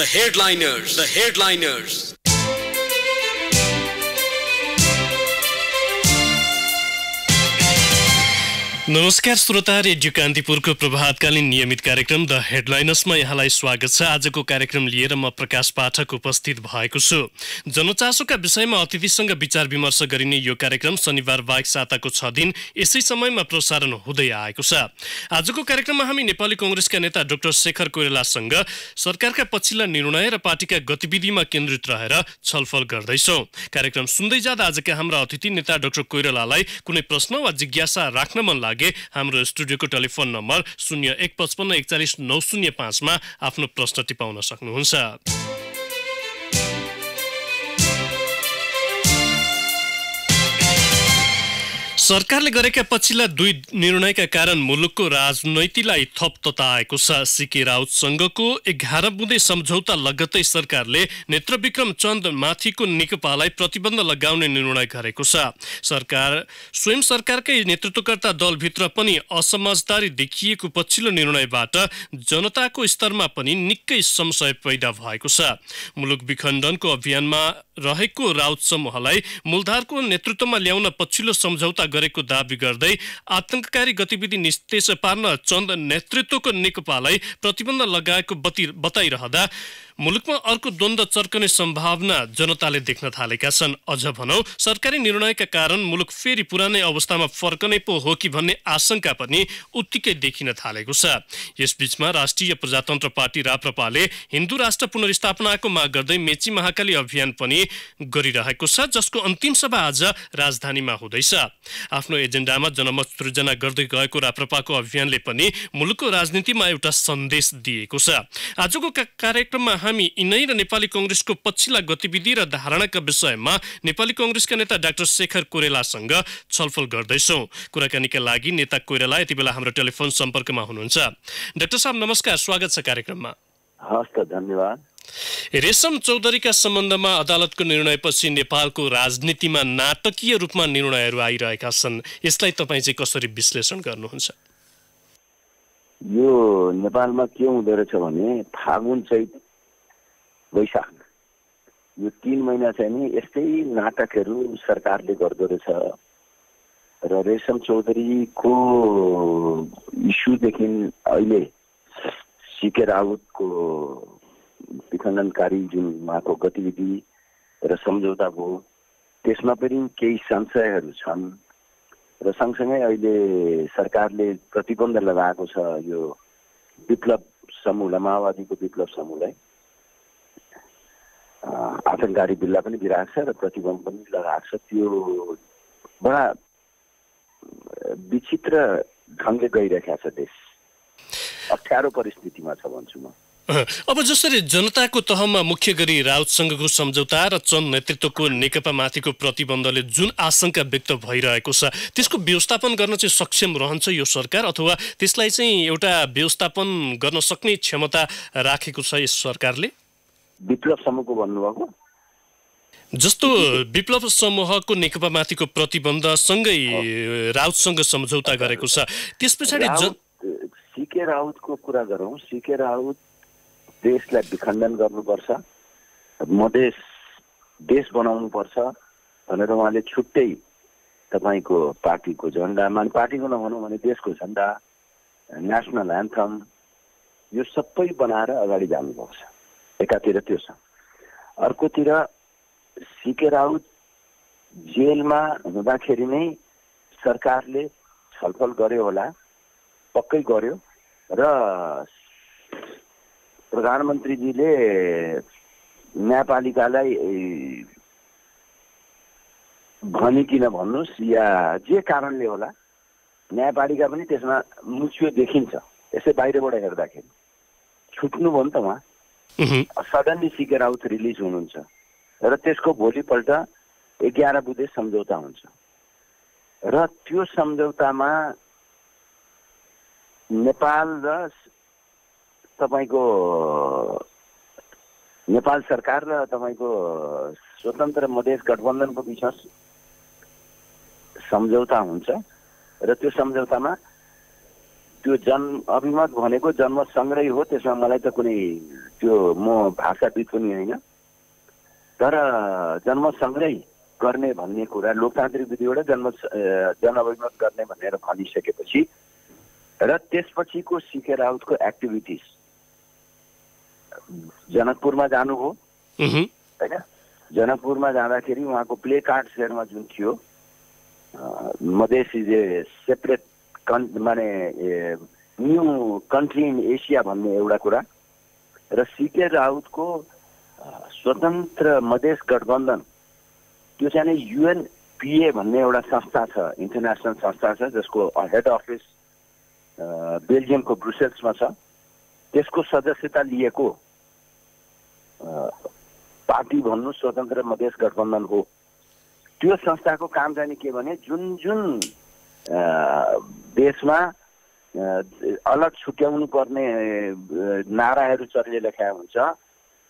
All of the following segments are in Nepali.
The headliners, the headliners. नमस्कार श्रोता रेडियो कान्तिपुरको प्रभातकालीन नियमित कार्यक्रम द हेडलाइनर्समा यहाँलाई स्वागत छ। आजको कार्यक्रम लिएर म प्रकाश पाठक उपस्थित भएको छु। जनचासोका विषयमा अतिथिसँग विचार विमर्श गरिने यो कार्यक्रम शनिबार बाहेक साताको छ दिन यसै समयमा प्रसारण हुँदै आएको छ। आजको कार्यक्रममा हामी नेपाली कङ्ग्रेसका नेता डाक्टर शेखर कोइरालासँग सरकारका पछिल्ला निर्णय र पार्टीका गतिविधिमा केन्द्रित रहेर छलफल गर्दैछौँ। कार्यक्रम सुन्दै जाँदा आजका हाम्रा अतिथि नेता डाक्टर कोइरालालाई कुनै प्रश्न वा जिज्ञासा राख्न मन लागे। हाम्रो स्टुडियोको टेलिफोन नम्बर शून्य एक पचपन्न एकचालिस नौ शून्य पाँचमा आफ्नो प्रश्न टिपाउन सक्नुहुन्छ। सरकारले गरेका पछिल्ला दुई निर्णयका कारण मुलुकको राजनैतिलाई थप तताएको छ। सिके राउतसँगको एघार बुँदे सम्झौता लगत्तै सरकारले नेत्रविक्रम चन्द माथिको नेकपालाई प्रतिबन्ध लगाउने निर्णय गरेको छ। सरकार स्वयं सरकारकै नेतृत्वकर्ता दलभित्र पनि असमझदारी देखिएको पछिल्लो निर्णयबाट जनताको स्तरमा पनि निकै संशय पैदा भएको छ। मुलुक विखण्डनको अभियानमा रहेको राउत समूहलाई मूलधारको नेतृत्वमा ल्याउन पछिल्लो सम्झौता गरेको दावी गर्दै आतंककारी गतिविधि निस्तेज पार्न चन्द नेतृत्वको नेकपालाई प्रतिबन्ध लगाएको बताइरहँदा मुलुकमा अर्को द्वन्द्व चर्कने सम्भावना जनताले देख्न थालेका छन्। अझ भनौँ सरकारी निर्णयका कारण मुलुक फेरि पुरानै अवस्थामा फर्कने पो हो कि भन्ने आशंका पनि उत्तिकै देखिन थालेको छ। यसबीचमा राष्ट्रिय प्रजातन्त्र पार्टी राप्रपाले हिन्दू राष्ट्र पुनर्स्थापनाको माग गर्दै मेची महाकाली अभियान पनि गरिरहेको छ जसको अन्तिम सभा आज राजधानीमा हुँदैछ। आफ्नो एजेन्डामा जनमत सृजना गर्दै गएको राप्रपाको अभियानले पनि मुलुकको राजनीतिमा एउटा सन्देश दिएको छ। आजको कार्यक्रममा हामी यिनै र नेपाली कङ्ग्रेसको पछिल्ला गतिविधि र धारणाका विषयमा नेपाली कङ्ग्रेसका नेता डाक्टर शेखर कोइरालासँग छलफल गर्दैछौँ। कुराकानीका लागि नेता कोइराला यति बेला हाम्रो टेलिफोन सम्पर्कमा हुनुहुन्छ। डाक्टर साहब नमस्कार स्वागत छ कार्यक्रममा। हस् त धन्यवाद। रेशम चौधरीका सम्बन्धमा अदालतको निर्णयपछि नेपालको राजनीतिमा नाटकीय रूपमा निर्णयहरू आइरहेका छन्। यसलाई तपाईँ चाहिँ कसरी विश्लेषण गर्नुहुन्छ? यो नेपालमा के हुँदो रहेछ भने फागुन चैत वैशाख। यो तिन महिना चाहिँ नि यस्तै नाटकहरू सरकारले गर्दो रहेछ। र रेशम चौधरीको इस्युदेखि अहिले सिके राउतको विखण्डनकारी जुन उहाँको गतिविधि र सम्झौता भयो त्यसमा पनि केही संशयहरू छन्। र सँगसँगै अहिले सरकारले प्रतिबन्ध लगाएको छ यो विप्लव समूहलाई माओवादीको विप्लव समूहलाई। आतङ्ककारी बिल्ला पनि दिइरहेको छ र प्रतिबन्ध पनि लगाएको छ। त्यो बडा विचित्र ढङ्गले गइरहेको छ देश। अप्ठ्यारो परिस्थितिमा छ भन्छु म। अब जसरी जनताको तहमा मुख्य गरी राउतसँगको सम्झौता र चन्द नेतृत्वको नेकपा माथिको प्रतिबन्धले जुन आशंका व्यक्त भइरहेको छ त्यसको व्यवस्थापन गर्न चाहिँ सक्षम रहन्छ यो सरकार अथवा त्यसलाई चाहिँ एउटा व्यवस्थापन गर्न सक्ने क्षमता राखेको छ यस सरकारले? विप्लव समूहको भन्नुभएको? जस्तो विप्लव समूहको नेकपा माथिको प्रतिबन्धसँगै राउतसँग सम्झौता गरेको छ त्यस पछाडि सिके राउतको कुरा गरौँ। सिके राउत देशलाई विखण्डन गर्नुपर्छ मधेस देश बनाउनुपर्छ भनेर उहाँले छुट्टै तपाईँको पार्टीको झन्डा माने पार्टीको नभनौँ भने देशको झन्डा नेसनल एन्थम यो सबै बनाएर अगाडि जानुपर्छ। एकातिर त्यो छ। अर्कोतिर सिके राउत जेलमा हुँदाखेरि नै सरकारले छलफल गर्यो होला पक्कै गर्यो र प्रधानमन्त्रीजीले न्यायपालिकालाई भनिकिन भन्नुहोस् या जे कारणले होला न्यायपालिका पनि त्यसमा मुछियो देखिन्छ। यसै बाहिरबाट हेर्दाखेरि। छुट्नु भयो नि त उहाँ। सडनली सिकेर आउट रिलिज हुनुहुन्छ। र त्यसको भोलिपल्ट एघार बुधे सम्झौता हुन्छ। र त्यो सम्झौतामा नेपाल र तपाईँको नेपाल सरकार र तपाईँको स्वतन्त्र मधेस गठबन्धनको बिचमा सम्झौता हुन्छ। र त्यो सम्झौतामा त्यो जन्म अभिमत भनेको जन्म सङ्ग्रही हो त्यसमा मलाई त कुनै त्यो म भाषाविद पनि होइन। तर जन्म सङ्ग्रही गर्ने भन्ने कुरा लोकतान्त्रिक विधिबाट जन्म जनअभिमत गर्ने भनेर भनिसकेपछि र त्यसपछिको सिके राउतको एक्टिभिटिज जनकपुरमा जानुभयो होइन? जनकपुरमा जाँदाखेरि उहाँको प्ले कार्ड सेयरमा जुन थियो मधेस इज ए सेपरेट कन् माने न्यू कन्ट्री इन एसिया भन्ने एउटा कुरा र सिके राउतको स्वतन्त्र मधेस गठबन्धन त्यो चाहिँ युएनपिए भन्ने एउटा संस्था छ इन्टरनेसनल संस्था छ जसको हेड अफिस बेल्जियमको ब्रुसेल्समा छ। त्यसको सदस्यता लिएको पार्टी भन्नु स्वतन्त्र मधेस गठबन्धन हो। त्यो संस्थाको काम चाहिँ के भने जुन जुन देशमा अलग छुट्याउनु पर्ने नाराहरू चर्ले लेखा हुन्छ।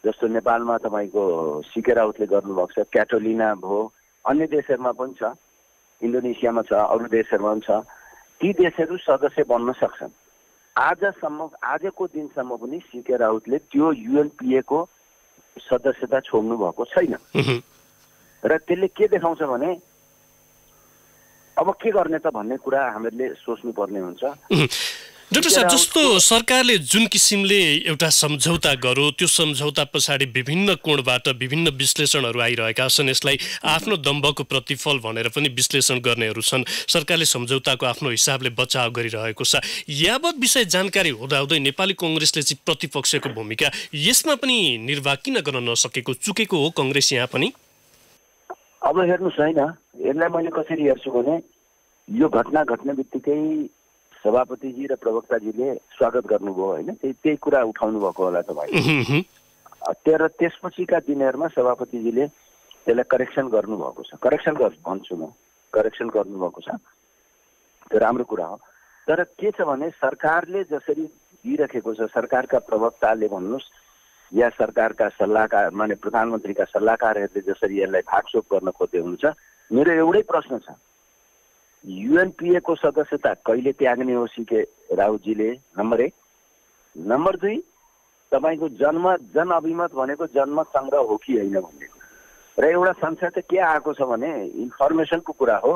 जस्तो नेपालमा तपाईँको सिके राउतले गर्नुभएको छ क्याटोलिना भयो अन्य देशहरूमा पनि छ इन्डोनेसियामा छ अरू देशहरूमा पनि छ। ती देशहरू सदस्य बन्न सक्छन्। आजसम्म आजको दिनसम्म पनि सिके राउतले त्यो युएनपिएको सदस्यता छोड्नु भएको छैन। र त्यसले के देखाउँछ भने अब के गर्ने त भन्ने कुरा हामीहरूले सोच्नुपर्ने हुन्छ। डाक्टर साहब जस्तो सरकारले जुन किसिमले एउटा सम्झौता गर्यो त्यो सम्झौता पछाडि विभिन्न कोणबाट विभिन्न विश्लेषणहरू आइरहेका छन् यसलाई आफ्नो दम्बको प्रतिफल भनेर पनि विश्लेषण गर्नेहरू छन् सरकारले सम्झौताको आफ्नो हिसाबले बचाव गरिरहेको छ। यावत विषय जानकारी हुँदाहुँदै नेपाली कङ्ग्रेसले चाहिँ प्रतिपक्षको भूमिका यसमा पनि निर्वाह किन गर्न नसकेको चुकेको हो कङ्ग्रेस यहाँ पनि? अब हेर्नुहोस् होइन यसलाई मैले कसरी हेर्छु भने यो घटना घट्ने बित्तिकै सभापतिजी र प्रवक्ताजीले स्वागत गर्नुभयो होइन। त्यही त्यही कुरा उठाउनु भएको होला तपाईँ। तर त्यसपछिका दिनहरूमा सभापतिजीले त्यसलाई करेक्सन गर्नुभएको छ। करेक्सन गर् भन्छु म। करेक्सन गर्नुभएको छ। त्यो राम्रो कुरा हो। तर के छ भने सरकारले जसरी दिइराखेको छ सरकारका प्रवक्ताले भन्नुहोस् या सरकारका सल्लाहकार माने प्रधानमन्त्रीका सल्लाहकारहरूले जसरी यसलाई भागसोप गर्न खोज्दै हुनुहुन्छ मेरो एउटै प्रश्न छ। युएनपिएको सदस्यता कहिले त्याग्ने हो सिके राउतजीले? नम्बर एक। नम्बर दुई तपाईँको जन्म जनअभिमत भनेको जन्म सङ्ग्रह हो कि होइन भन्ने र एउटा संशय चाहिँ के आएको छ भने इन्फर्मेसनको कुरा हो।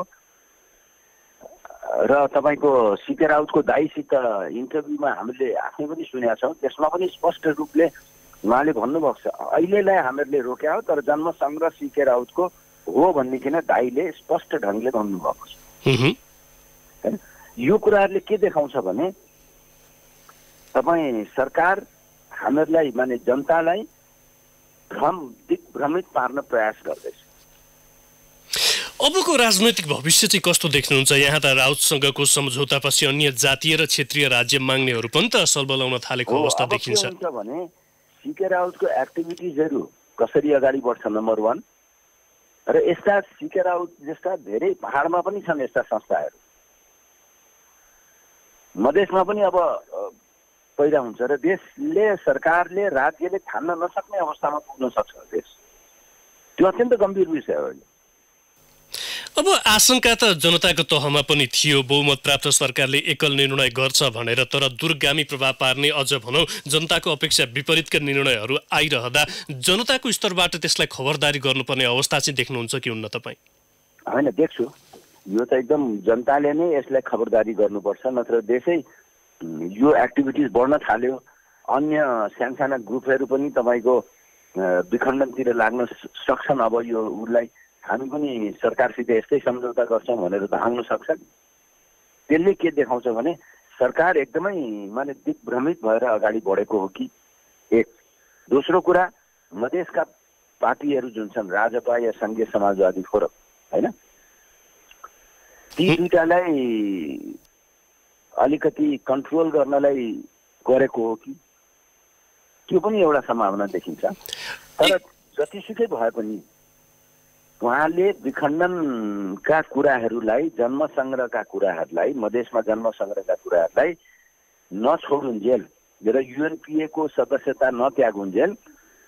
र तपाईँको सिके राउतको दाईसित इन्टरभ्यूमा हामीले आफै पनि सुनेका छौँ त्यसमा पनि स्पष्ट रूपले उहाँले भन्नुभएको छ अहिलेलाई हामीहरूले रोक्या हो तर जन्म सङ्ग्रह सिके राउतको हो भनिकन दाईले स्पष्ट ढङ्गले भन्नुभएको छ। यो कुराहरूले के देखाउँछ भने तपाईँ सरकार हामीहरूलाई माने जनतालाई भ्रम दिग्भ्रमित पार्न प्रयास गर्दैछ। अबको राजनैतिक भविष्य चाहिँ कस्तो देख्नुहुन्छ? यहाँ त राउतसँगको सम्झौतापछि अन्य जातीय र क्षेत्रीय राज्य माग्नेहरू पनि त सलबलाउन थालेको अवस्था देखिन्छ। भने सिके राउतको एक्टिभिटिजहरू कसरी अगाडि बढ्छ नम्बर वान र यस्ता सिके राउत जस्ता धेरै पहाडमा पनि छन् यस्ता संस्थाहरू। मधेसमा पनि अब पैदा हुन्छ र देशले सरकारले राज्यले थान्न नसक्ने अवस्थामा पुग्न सक्छ देश। त्यो अत्यन्त गम्भीर विषय हो अहिले। अब आशंका त जनताको तहमा पनि थियो। बहुमत प्राप्त सरकारले एकल निर्णय गर्छ भनेर तर दूरगामी प्रभाव पार्ने अझ भनौँ जनताको अपेक्षा विपरीतका निर्णयहरू आइरहँदा जनताको स्तरबाट त्यसलाई खबरदारी गर्नुपर्ने अवस्था चाहिँ देख्नुहुन्छ कि हुन्न तपाईँ? होइन देख्छु। यो त एकदम जनताले नै यसलाई खबरदारी गर्नुपर्छ नत्र देशै यो एक्टिभिटिज बढ्न थाल्यो। अन्य सानसाना ग्रुपहरू पनि तपाईँको विखण्डनतिर लाग्न सक्छन्। अब यो उसलाई हामी पनि सरकारसित यस्तै सम्झौता गर्छौँ भनेर त आउन सक्छन् त्यसले के देखाउँछ भने सरकार एकदमै माने दिग्भ्रमित भएर अगाडि बढेको हो कि? एक। दोस्रो कुरा मधेसका पार्टीहरू जुन छन् राजपा या सङ्घीय समाजवादी फोरम होइन? ती दुइटालाई अलिकति कन्ट्रोल गर्नलाई गरेको हो कि? त्यो पनि एउटा सम्भावना देखिन्छ। तर जतिसुकै भए पनि उहाँले विखण्डनका कुराहरूलाई जन्म सङ्ग्रहका कुराहरूलाई मधेसमा जन्म सङ्ग्रहका कुराहरूलाई नछोडुन्जेल र युएनपिएको सदस्यता नत्यागुन्जेल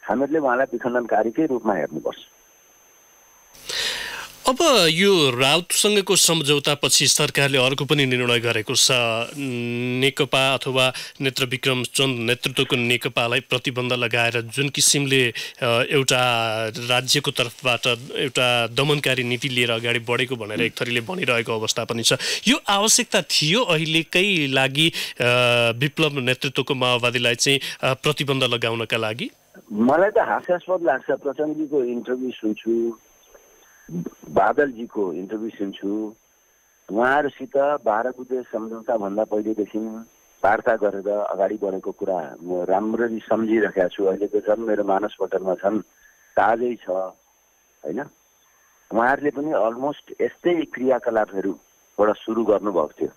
हामीहरूले उहाँलाई विखण्डनकारीकै रूपमा हेर्नुपर्छ। अब यो राउतसँगको सम्झौतापछि सरकारले अर्को पनि निर्णय गरेको छ। नेकपा अथवा नेत्र विक्रम चन्द नेतृत्वको नेकपालाई प्रतिबन्ध लगाएर जुन किसिमले एउटा राज्यको तर्फबाट एउटा दमनकारी नीति लिएर अगाडि बढेको भनेर एक थरीले भनिरहेको अवस्था पनि छ। यो आवश्यकता थियो अहिलेकै लागि विप्लव नेतृत्वको माओवादीलाई चाहिँ प्रतिबन्ध लगाउनका लागि? मलाई त हास्यास्पद लाग्छ। प्रचण्डजीको इन्टरभ्यू सुन्छु। बादलजीको इन्टरभ्यू सुन्छु उहाँहरूसित बाह्र बुधे सम्झौताभन्दा पहिलेदेखि वार्ता गरेर अगाडि बढेको कुरा म राम्ररी सम्झिरहेको छु। अहिलेको झन् मेरो मानसपटलमा झन् ताजै छ होइन? उहाँहरूले पनि अलमोस्ट यस्तै क्रियाकलापहरूबाट सुरु गर्नुभएको थियो।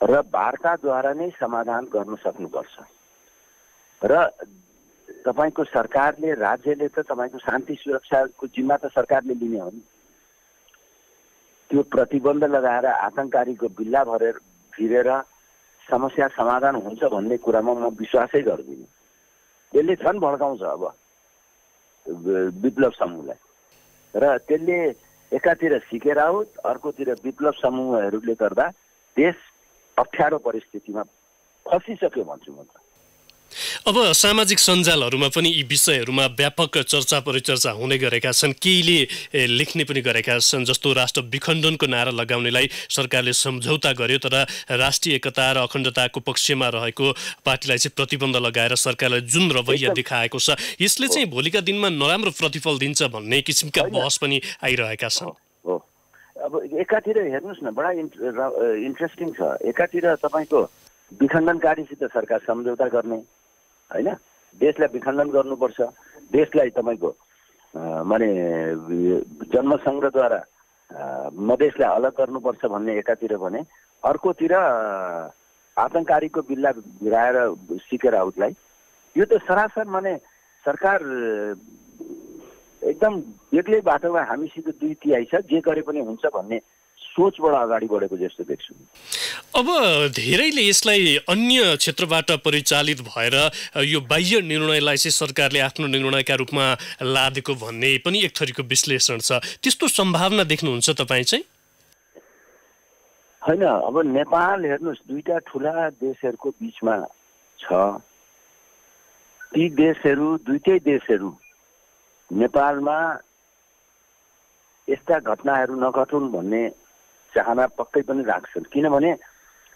र वार्ताद्वारा नै समाधान गर्न सक्नुपर्छ। र तपाईँको सरकारले राज्यले त तपाईँको शान्ति सुरक्षाको जिम्मा त सरकारले लिने हो नि। त्यो प्रतिबन्ध लगाएर आतङ्ककारीको बिल्ला भरेर फिरेर समस्या समाधान हुन्छ भन्ने कुरामा म विश्वासै गर्दिनँ। त्यसले झन् भड्काउँछ अब विप्लव समूहलाई। र त्यसले एकातिर सिकेर आउट अर्कोतिर विप्लव समूहहरूले गर्दा देश अप्ठ्यारो परिस्थितिमा फसिसक्यो भन्छु म त। अब सामाजिक सञ्जालहरूमा पनि यी विषयहरूमा व्यापक चर्चा परिचर्चा हुने गरेका छन्। केहीले लेख्ने पनि गरेका छन् जस्तो राष्ट्र विखण्डनको नारा लगाउनेलाई सरकारले सम्झौता गर्यो तर राष्ट्रिय एकता र अखण्डताको पक्षमा रहेको पार्टीलाई चाहिँ प्रतिबन्ध लगाएर सरकारले जुन रवैया देखाएको छ यसले चाहिँ भोलिका दिनमा नराम्रो प्रतिफल दिन्छ भन्ने किसिमका बहस पनि आइरहेका छन्। हो। अब एकातिर हेर्नुहोस् न बडा इन्ट्रेस्टिङ छ। एकातिर तपाईँको विखण्डनकारीसित सरकार सम्झौता गर्ने होइन? देशलाई विखण्डन गर्नुपर्छ। देशलाई तपाईँको माने जनसङ्घद्वारा मधेसलाई अलग गर्नुपर्छ भन्ने एकातिर भने अर्कोतिर आतङ्ककारीको बिल्ला भिराएर सिकेर आउटलाई यो त सरासर माने सरकार एकदम बेग्लै बाटोमा हामीसित दुई तिहाई छ जे गरे पनि हुन्छ भन्ने सोचबाट अगाडि बढेको जस्तो देख्छु। अब धेरैले यसलाई अन्य क्षेत्रबाट परिचालित भएर यो बाह्य निर्णयलाई चाहिँ सरकारले आफ्नो निर्णयका रूपमा लादेको भन्ने पनि एक थरीको विश्लेषण छ। त्यस्तो सम्भावना देख्नुहुन्छ तपाईँ चाहिँ? होइन अब नेपाल हेर्नुहोस् दुईवटा ठुला देशहरूको बिचमा छ। ती देशहरू दुइटै देशहरू नेपालमा यस्ता घटनाहरू नघटुन् भन्ने चाहना पक्कै पनि राख्छन्। किनभने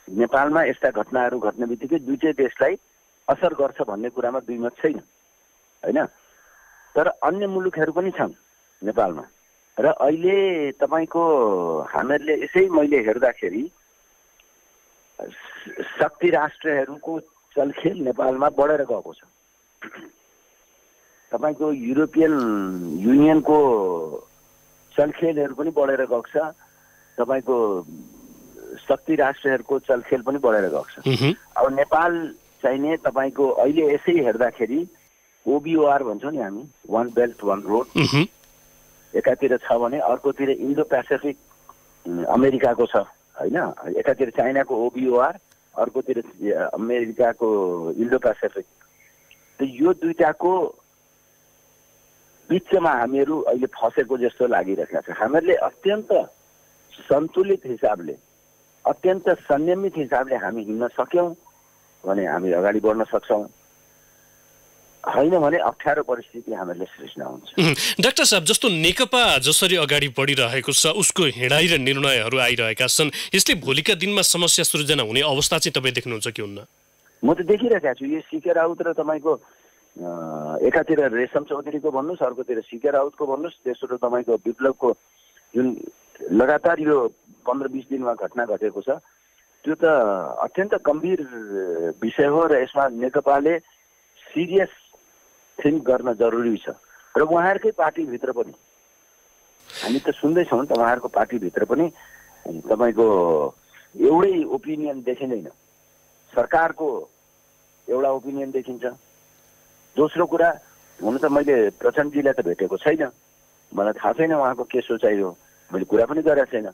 नेपालमा यस्ता घटनाहरू घट्ने बित्तिकै दुइटै देशलाई असर गर्छ भन्ने कुरामा दुई मत छैन होइन? तर अन्य मुलुकहरू पनि छन् नेपालमा। र अहिले तपाईँको हामीहरूले यसै मैले हेर्दाखेरि शक्ति राष्ट्रहरूको चलखेल नेपालमा बढेर गएको छ। तपाईँको युरोपियन युनियनको चलखेलहरू पनि बढेर गएको छ। तपाईँको शक्ति राष्ट्रहरूको चलखेल पनि बढेर गएको छ। अब नेपाल चाहिने तपाईँको अहिले यसै हेर्दाखेरि ओबिओआर भन्छौँ नि हामी वान बेल्ट वान रोड एकातिर छ भने अर्कोतिर इन्डो पेसिफिक अमेरिकाको छ होइन? एकातिर चाइनाको ओबिओआर अर्कोतिर अमेरिकाको इन्डो पेसिफिक त यो दुइटाको बिचमा हामीहरू अहिले फसेको जस्तो लागिरहेको छ। हामीहरूले अत्यन्त सन्तुलित हिसाबले अत्यन्त संयमित हिसाबले हामी हिँड्न सक्यौँ भने हामी अगाडि बढ्न सक्छौँ। होइन भने अप्ठ्यारो परिस्थिति हामीहरूले सृजना हुन्छ। डाक्टर साहब जस्तो नेकपा जसरी अगाडि बढिरहेको छ उसको हिँडाइ र निर्णयहरू आइरहेका छन् यसले भोलिका दिनमा समस्या सृजना हुने अवस्था चाहिँ तपाईँ देख्नुहुन्छ कि हुन्न? म त देखिरहेको छु। यो सिके राउत र तपाईँको एकातिर रेशम चौधरीको भन्नुहोस् अर्कोतिर सिके राउतको भन्नुहोस् तेस्रो तपाईँको विप्लवको जुन लगातार यो पन्ध्र बिस दिनमा घटना घटेको छ। त्यो त अत्यन्त गम्भीर विषय हो र यसमा नेकपाले सिरियस थिङ्क गर्न जरुरी छ। र उहाँहरूकै पार्टीभित्र पनि। हामी त सुन्दैछौँ त उहाँहरूको पार्टीभित्र पनि। तपाईँको एउटै ओपिनियन देखिँदैन। सरकारको एउटा ओपिनियन देखिन्छ। दोस्रो कुरा हुन त मैले प्रचण्डजीलाई त भेटेको छैन। मलाई थाहा छैन उहाँको के सोचाइ हो। मैले कुरा पनि गरेको छैन।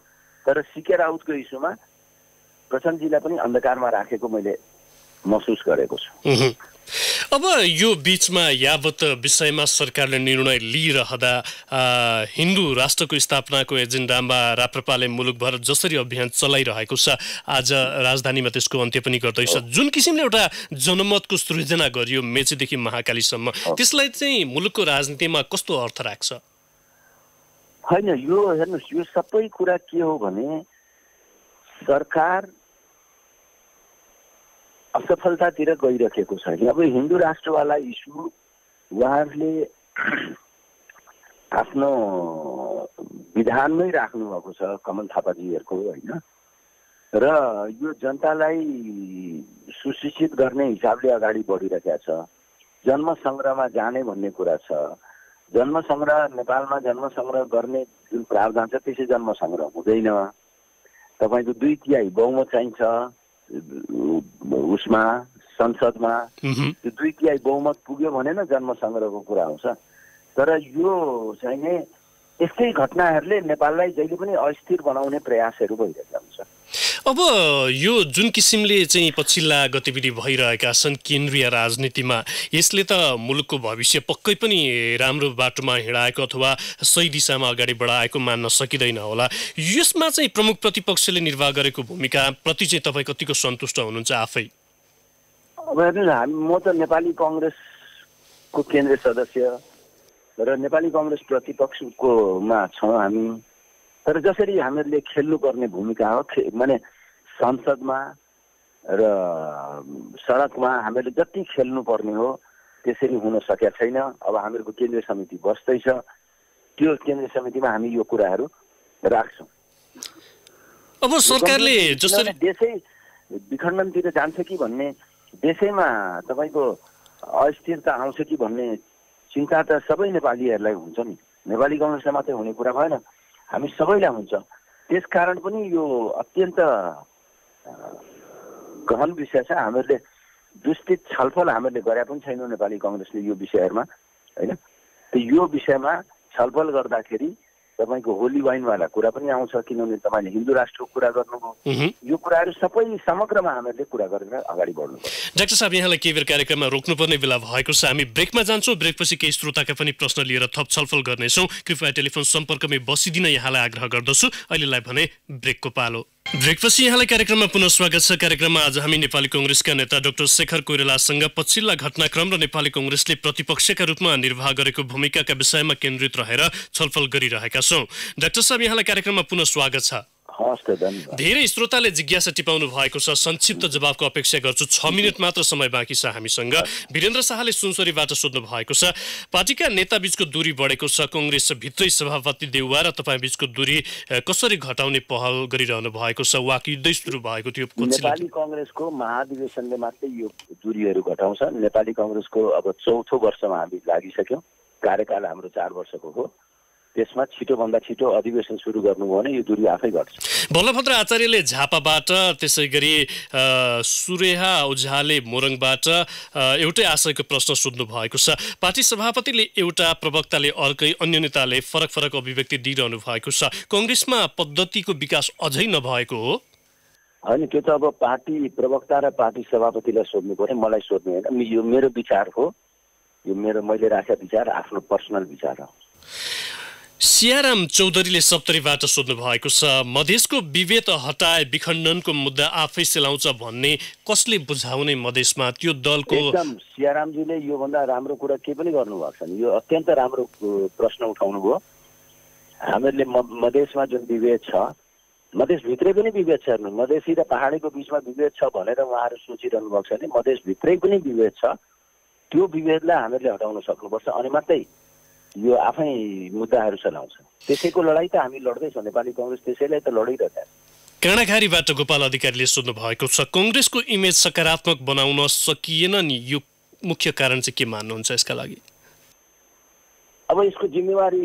तर सिके राउतको इस्युमा प्रचण्डजीलाई पनि अन्धकारमा राखेको मैले महसुस गरेको छु। अब यो बिचमा यावत विषयमा सरकारले निर्णय लिइरहँदा हिन्दू राष्ट्रको स्थापनाको एजेन्डामा राप्रपाले मुलुकभर जसरी अभियान चलाइरहेको छ आज राजधानीमा त्यसको अन्त्य पनि गर्दैछ। जुन किसिमले एउटा जनमतको सृजना गरियो मेचीदेखि महाकालीसम्म त्यसलाई चाहिँ मुलुकको राजनीतिमा कस्तो अर्थ राख्छ? होइन यो हेर्नुहोस् यो सबै कुरा के हो भने सरकार असफलतातिर गइरहेको छ अब हिन्दू राष्ट्रवाला इस्यु उहाँहरूले आफ्नो विधानमै राख्नुभएको छ कमल थापाजीहरूको होइन? र यो जनतालाई सुशिक्षित गर्ने हिसाबले अगाडि बढिरहेका छ। जन्म सङ्ग्रहमा जाने भन्ने कुरा छ। जन्म सङ्ग्रह नेपालमा जन्म सङ्ग्रह गर्ने जुन प्रावधान छ त्यसै जन्म सङ्ग्रह हुँदैन। तपाईँको दुई तिहाई बहुमत चाहिन्छ उसमा संसदमा। त्यो दुई तिहाई बहुमत पुग्यो भने न जन्म सङ्ग्रहको कुरा आउँछ। तर यो चाहिँ यस्तै घटनाहरूले नेपाललाई जहिले पनि अस्थिर बनाउने प्रयासहरू भइरहेका हुन्छ अब यो जुन किसिमले चाहिँ पछिल्ला गतिविधि भइरहेका छन् केन्द्रीय राजनीतिमा यसले त मुलुकको भविष्य पक्कै पनि राम्रो बाटोमा हिँडाएको अथवा सही दिशामा अगाडि बढाएको मान्न सकिँदैन होला। यसमा चाहिँ प्रमुख प्रतिपक्षले निर्वाह गरेको भूमिका प्रति चाहिँ तपाईँ कतिको सन्तुष्ट हुनुहुन्छ आफै? अब हेर्नुहोस् हामी म त नेपाली कङ्ग्रेसको केन्द्रीय सदस्य र नेपाली कङ्ग्रेस प्रतिपक्षकोमा छौँ हामी। तर जसरी हामीहरूले खेल्नुपर्ने भूमिका हो माने संसदमा र सडकमा हामीहरूले जति खेल्नुपर्ने हो त्यसरी हुन सकेका छैन। अब हामीहरूको केन्द्रीय समिति बस्दैछ। त्यो केन्द्रीय समितिमा हामी यो कुराहरू राख्छौँ। अब सरकारले जसरी देशै विखण्डनतिर जान्छ कि भन्ने देशैमा तपाईँको अस्थिरता आउँछ कि भन्ने चिन्ता त सबै नेपालीहरूलाई हुन्छ नि। नेपाली कङ्ग्रेसलाई मात्रै हुने कुरा भएन। हामी सबैलाई हुन्छ। त्यसकारण पनि यो अत्यन्त गहन विषय छ। हामीहरूले विस्तृत छलफल हामीहरूले गरे पनि छैनौँ नेपाली कङ्ग्रेसले यो विषयहरूमा होइन? यो विषयमा छलफल गर्दाखेरि तपाईँको होली वाइनवाला कुरा पनि आउँछ किनभने तपाईँले हिन्दू राष्ट्रको कुरा गर्नुभयो। यो कुराहरू सबै समग्रमा हामीहरूले कुरा गरेर अगाडि बढ्नु डाक्टर साहब यहाँलाई केही बेर कार्यक्रममा रोक्नुपर्ने बेला भएको छ। हामी ब्रेकमा जान्छौँ ब्रेकपछि केही श्रोताका पनि प्रश्न लिएर थप छलफल गर्नेछौँ। कृपया टेलिफोन सम्पर्कमै बसिदिन यहाँलाई आग्रह गर्दछु। अहिलेलाई भने ब्रेकको पालो। ब्रेकपछि यहाँलाई कार्यक्रममा पुनः स्वागत छ। कार्यक्रममा आज हामी नेपाली कङ्ग्रेसका नेता डाक्टर शेखर कोइरालासँग पछिल्ला घटनाक्रम र नेपाली कङ्ग्रेसले प्रतिपक्षका रूपमा निर्वाह गरेको भूमिकाका विषयमा केन्द्रित रहेर छलफल गरिरहेका छौँ। डाक्टर साहब यहाँलाई कार्यक्रममा पुनः स्वागत छ। धेरै श्रोताले जिज्ञासा टिपाउनु भएको छ। संक्षिप्त जवाबको अपेक्षा गर्छु छ मिनट मात्र समय बाँकी छ हामीसँग। वीरेन्द्र शाहले सुनसरीबाट सोध्नु भएको छ पार्टीका नेता बीचको दूरी बढेको छ कङ्ग्रेस भित्रै सभापति देउवा र तपाईँ बीचको दूरी कसरी घटाउने पहल गरिरहनु भएको छ? वा युद्धै सुरु भएको थियो नेपाली कङ्ग्रेसको महाधिवेशनले मात्रै यो दूरीहरू घटाउँछ। नेपाली कङ्ग्रेसको अब चौथो वर्षमा हामी लागिसक्यौँ। कार्यकाल हाम्रो चार वर्षको हो। त्यसमा छिटोभन्दा छिटो अधिवेशन सुरु गर्नुभयो भने यो दूरी आफै घट्छ। बलभद्र आचार्यले झापाबाट त्यसै गरी सुरेहा ओझाले मोरङबाट एउटै आशयको प्रश्न सोध्नु भएको छ। पार्टी सभापतिले एउटा प्रवक्ताले अर्कै अन्य नेताले फरक फरक अभिव्यक्ति दिइरहनु भएको छ। कङ्ग्रेसमा पद्धतिको विकास अझै नभएको हो। होइन त्यो त अब पार्टी प्रवक्ता र पार्टी सभापतिलाई सोध्नु पऱ्यो। मलाई सोध्नु होइन। यो मेरो विचार हो। यो मेरो मैले राखेका विचार आफ्नो पर्सनल विचार हो। सियाराम चौधरीले सप्तरीबाट सोध्नु भएको छ मधेसको विभेद हटाए विखण्डनको मुद्दा आफै सेलाउँछ भन्ने कसले बुझाउने मधेसमा? त्यो दलको सियारामजीले योभन्दा राम्रो कुरा के पनि गर्नुभएको छ यो अत्यन्त राम्रो प्रश्न उठाउनु भयो हामीहरूले मधेसमा जुन विभेद छ मधेसभित्रै पनि विभेद छ हेर्नु। मधेसी र पहाडीको बिचमा विभेद छ भनेर उहाँहरू सोचिरहनु भएको छ भने मधेसभित्रै पनि विभेद छ। त्यो विभेदलाई हामीहरूले हटाउन सक्नुपर्छ अनि मात्रै यो आफै मुद्दाहरू चलाउँछ त्यसैको लडाइँ त हामी लड्दैछौँ। नेपाली कङ्ग्रेस त्यसैलाई त लडिरहेका काँडाघारीबाट गोपाल अधिकारीले सोध्नु भएको छ कङ्ग्रेसको इमेज सकारात्मक बनाउन सकिएन नि? यो मुख्य कारण चाहिँ के मान्नुहुन्छ यसका लागि? अब यसको जिम्मेवारी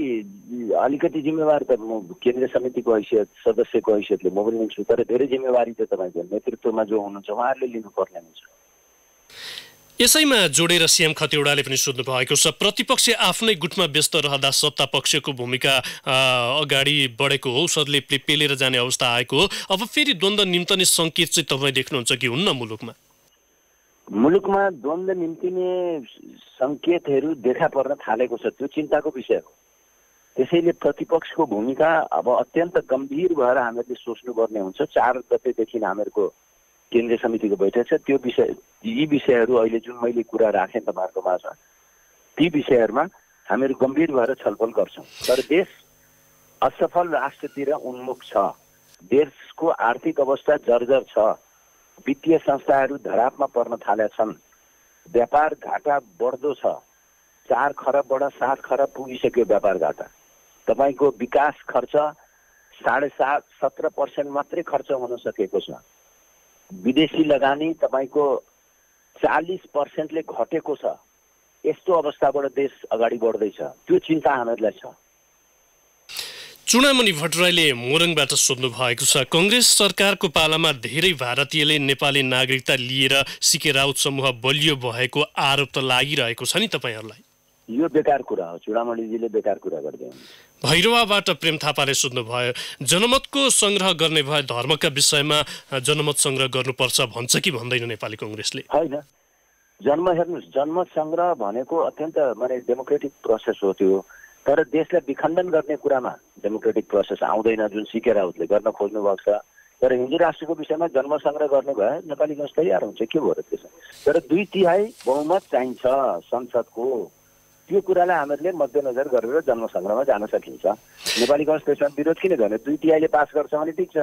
अलिकति जिम्मेवारी त म केन्द्रीय समितिको हैसियत सदस्यको हैसियतले म पनि लिन्छु तर धेरै जिम्मेवारी त तपाईँको नेतृत्वमा जो हुनुहुन्छ उहाँहरूले लिनुपर्ने हुन्छ। यसैमा जोडेर सिएम खतिवडाले पनि सोध्नु भएको छ प्रतिपक्ष आफ्नै गुटमा व्यस्त रहँदा सत्ता पक्षको भूमिका अगाडि बढेको हो उसहरूले पेलेर जाने अवस्था आएको हो। अब फेरि द्वन्द्व निम्तने सङ्केत चाहिँ तपाईँ देख्नुहुन्छ कि हुन्न मुलुकमा? मुलुकमा द्वन्द्व निम्तिने सङ्केतहरू देखा पर्न थालेको छ त्यो चिन्ताको विषय हो। त्यसैले प्रतिपक्षको भूमिका अब अत्यन्त गम्भीर भएर हामीहरूले सोच्नुपर्ने हुन्छ चार गतेदेखि हामीहरूको केन्द्रीय समितिको बैठक छ। त्यो विषय यी विषयहरू अहिले जुन मैले कुरा राखेँ तपाईँहरूको माझमा ती विषयहरूमा हामीहरू गम्भीर भएर छलफल गर्छौँ। तर देश असफल राष्ट्रतिर उन्मुख छ। देशको आर्थिक अवस्था जर्जर छ। वित्तीय संस्थाहरू धरापमा पर्न थालेका छन्। व्यापार घाटा बढ्दो छ। चार खरबबाट सात खरब पुगिसक्यो व्यापार घाटा। तपाईँको विकास खर्च साढे सात सत्र पर्सेन्ट मात्रै खर्च हुन सकेको छ। विदेशी लगानी तपाईँको चालिस पर्सेन्टले घटेको छ। यस्तो अवस्थाबाट देश अगाडि बढ्दैछ। त्यो चिन्ता हामीहरूलाई छ। चुडामणि भट्टराईले मोरङबाट सोध्नु भएको छ कङ्ग्रेस सरकारको पालामा धेरै भारतीयले नेपाली नागरिकता लिएर सिके राउत समूह बलियो भएको आरोप त लागिरहेको छ नि तपाईँहरूलाई? यो बेकार कुरा हो। चुडामणिजीले बेकार कुरा गर्दै भैरवाबाट प्रेम थापाले सोध्नुभयो जनमतको सङ्ग्रह गर्ने भए धर्मका विषयमा जनमत सङ्ग्रह गर्नुपर्छ भन्छ कि भन्दैन नेपाली कङ्ग्रेसले? होइन। जन्म हेर्नुहोस् जनमत सङ्ग्रह भनेको अत्यन्त माने डेमोक्रेटिक प्रोसेस हो त्यो। तर देशलाई विखण्डन गर्ने कुरामा डेमोक्रेटिक प्रोसेस आउँदैन जुन सिके राउतले गर्न खोज्नु भएको छ। तर हिन्दू राष्ट्रको विषयमा जन्म सङ्ग्रह गर्ने भए नेपाली कङ्ग्रेस तयार हुन्छ। के भयो र त्यसमा? तर दुई तिहाई बहुमत चाहिन्छ संसदको। त्यो कुरालाई हामीहरूले मध्यनजर गरेर जनसङ्ग्रहमा जान सकिन्छ। नेपाली त्यसमा विरोध किन गर्ने? दुई तिहाईले पास गर्छ भने ठिक छ।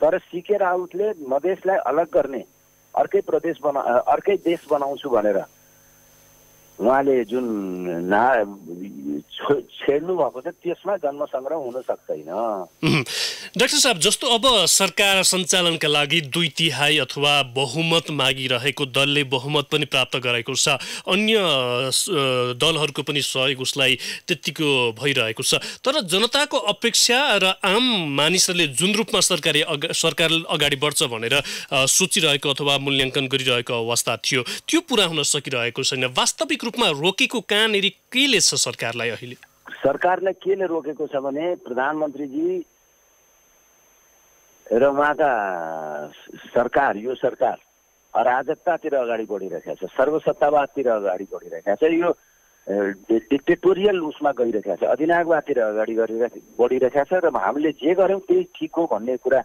तर सिके राउतले मधेसलाई अलग गर्ने अर्कै प्रदेश बना अर्कै देश बनाउँछु भनेर उहाँले जुन ना छेड्नु भएको छ त्यसमा जन्म सङ्ग्रह हुन सक्दैन। डाक्टर साहब जस्तो अब सरकार सञ्चालनका लागि दुई तिहाई अथवा बहुमत मागिरहेको दलले बहुमत पनि प्राप्त गरेको छ अन्य दलहरूको पनि सहयोग उसलाई त्यत्तिको भइरहेको छ। तर जनताको अपेक्षा र आम मानिसहरूले जुन रूपमा सरकारी सरकार अगाडि बढ्छ भनेर सोचिरहेको अथवा मूल्याङ्कन गरिरहेको अवस्था थियो त्यो पुरा हुन सकिरहेको छैन। वास्तविक रूपमा रोकेको कहाँनिर केले छ सरकारलाई अहिले? सरकारलाई केले रोकेको छ भने प्रधानमन्त्रीजी र उहाँका सरकार यो सरकार अराजकतातिर अगाडि बढिरहेको छ सर्वसत्तावादतिर अगाडि बढिरहेको छ यो डिक्टेटोरियल उसमा गइरहेको छ अधिनायकवादतिर अगाडि गरिरहेको बढिरहेको छ र हामीले जे गऱ्यौँ त्यही ठिक हो भन्ने कुरा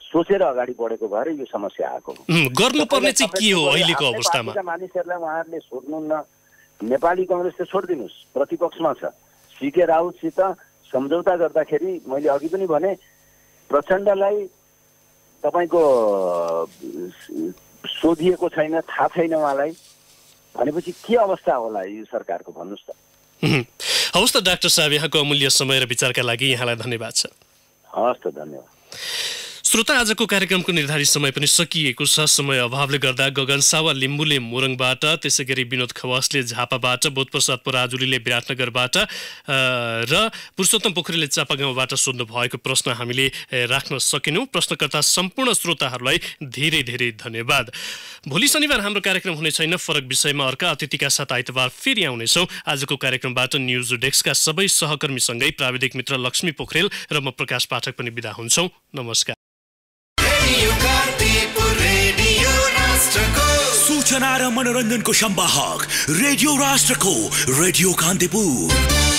सोचेर अगाडि बढेको भएर यो समस्या आएको गर्नुपर्ने चाहिँ के हो अहिलेको अवस्थामा? मानिसहरूलाई उहाँहरूले सोध्नुहुन्न नेपाली कङ्ग्रेस त छोडिदिनुहोस् प्रतिपक्षमा छ। सिके राउतसित सम्झौता गर्दाखेरि मैले अघि पनि भने प्रचण्डलाई तपाईँको सोधिएको छैन थाहा छैन उहाँलाई भनेपछि के अवस्था होला यो सरकारको भन्नुहोस् त। हवस् त डाक्टर साहब यहाँको अमूल्य समय र विचारका लागि यहाँलाई धन्यवाद छ। हवस् त धन्यवाद। श्रोता आजको कार्यक्रमको निर्धारित समय पनि सकिएको छ। समय अभावले गर्दा गगन सावा लिम्बुले मोरङबाट त्यसै गरी विनोद खवासले झापाबाट बोधप्रसाद पराजुलीले विराटनगरबाट र पुरुषोत्तम पोखरीले चापागाउँबाट सोध्नु भएको प्रश्न हामीले राख्न सकेनौँ। प्रश्नकर्ता सम्पूर्ण श्रोताहरूलाई धेरै धेरै धन्यवाद। भोलि शनिबार हाम्रो कार्यक्रम हुने छैन। फरक विषयमा अर्का अतिथिका साथ आइतबार फेरि आउनेछौँ। आजको कार्यक्रमबाट न्युज डेस्कका सबै सहकर्मीसँगै प्राविधिक मित्र लक्ष्मी पोखरेल र म प्रकाश पाठक पनि बिदा हुन्छौँ। नमस्कार। सूचना र मनोरञ्जनको सम्वाहक रेडियो राष्ट्रको रेडियो कान्तिपुर